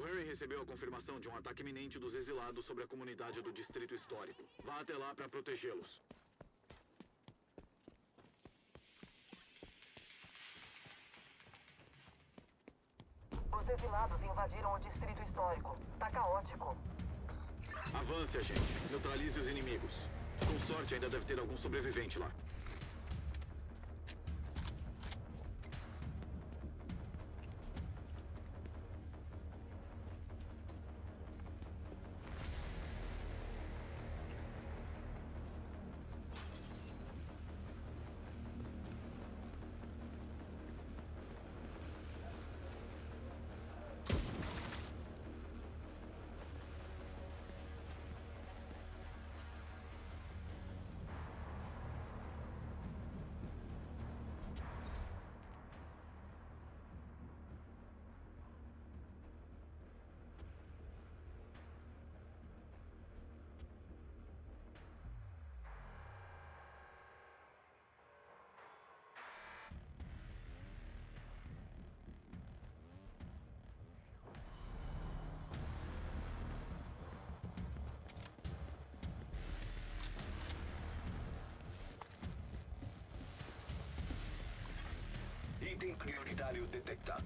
O Harry recebeu a confirmação de um ataque iminente dos exilados sobre a comunidade do Distrito Histórico. Vá até lá para protegê-los. Os exilados invadiram o Distrito Histórico. Tá caótico. Avance, agente. Neutralize os inimigos. Com sorte, ainda deve ter algum sobrevivente lá. Item prioritário detectado.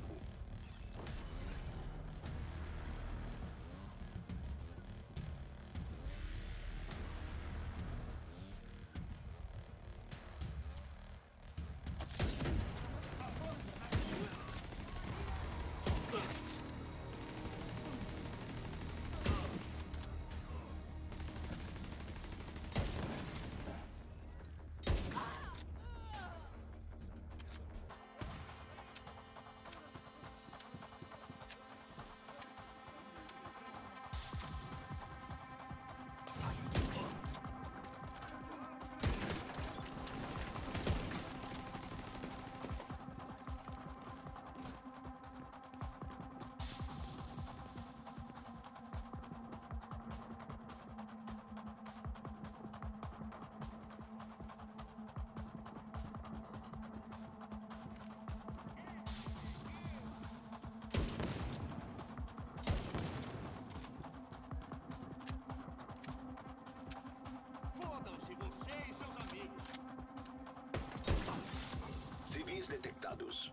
Detectados.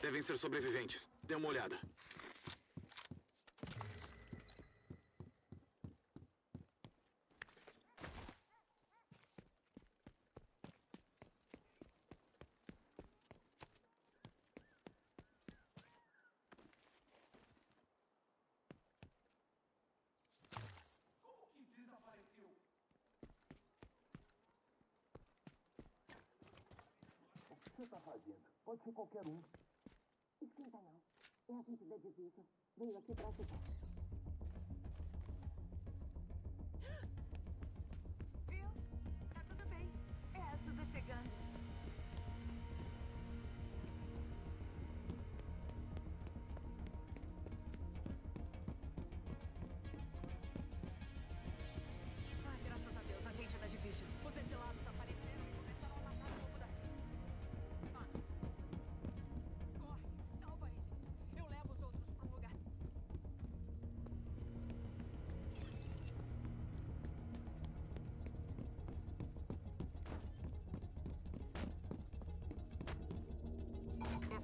Devem ser sobreviventes. Dê uma olhada. Que você tá fazendo? Pode ser qualquer um. Esquenta não. É a gente da Division. Veio aqui pra ajudar. Viu? Tá tudo bem. É a Suda chegando. Ai, graças a Deus, a gente é da Division. Os exilados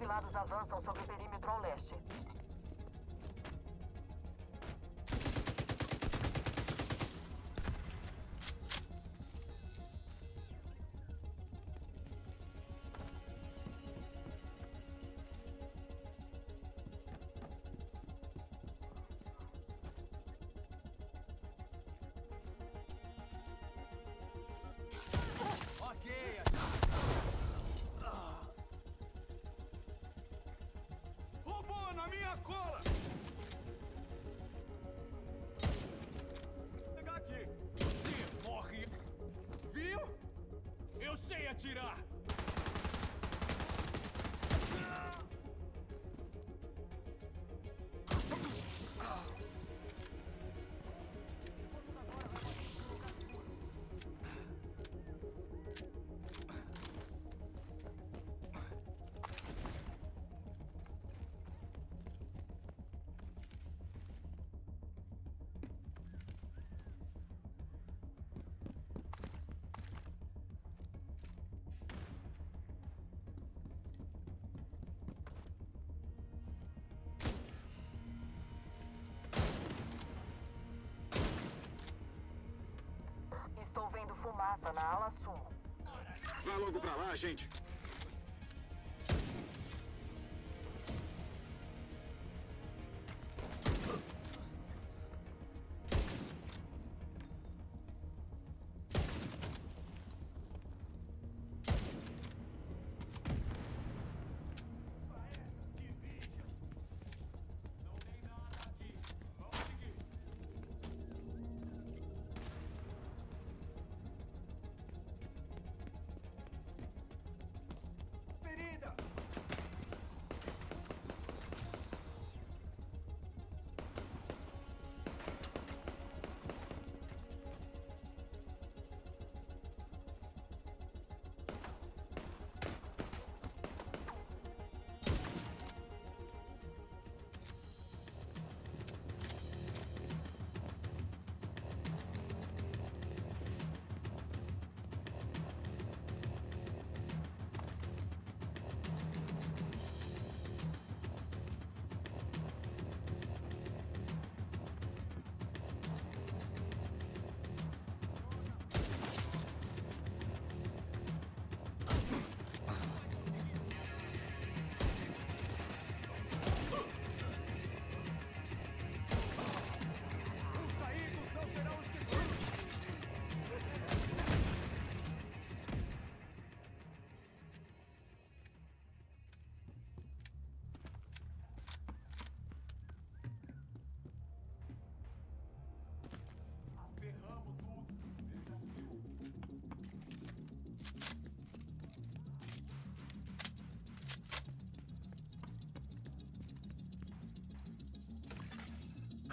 Exilados avançam sobre o perímetro ao leste. Eu sei atirar. Na ala sul. Vai logo pra lá, gente.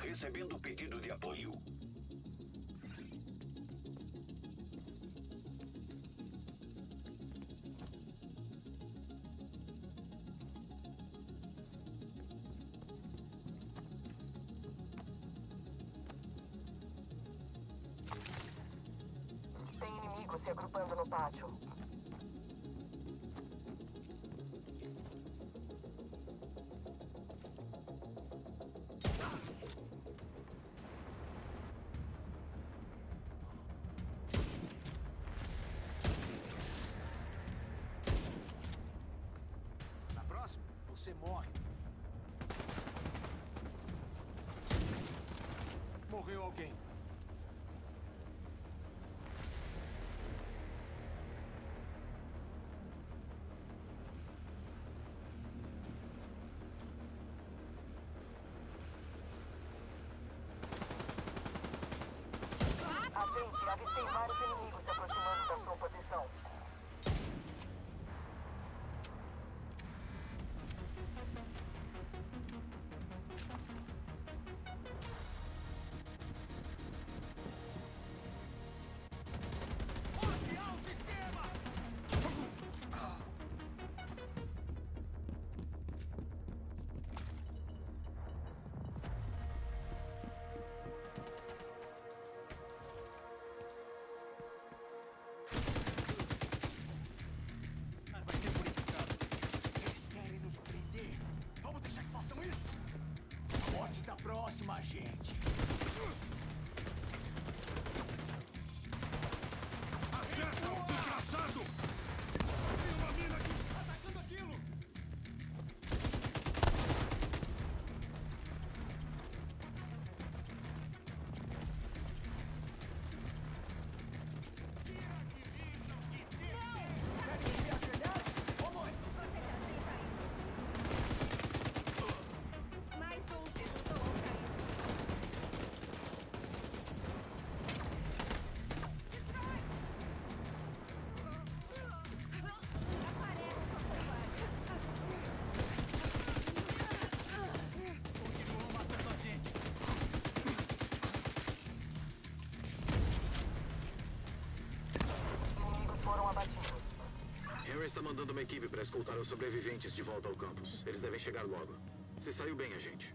Recebendo pedido de apoio. Tem inimigos se agrupando no pátio. Você morre. Morreu alguém. Agente, avistei vários inimigos se aproximando da sua posição. Próxima, gente. Mandando uma equipe para escoltar os sobreviventes de volta ao campus. Eles devem chegar logo. Você saiu bem, agente.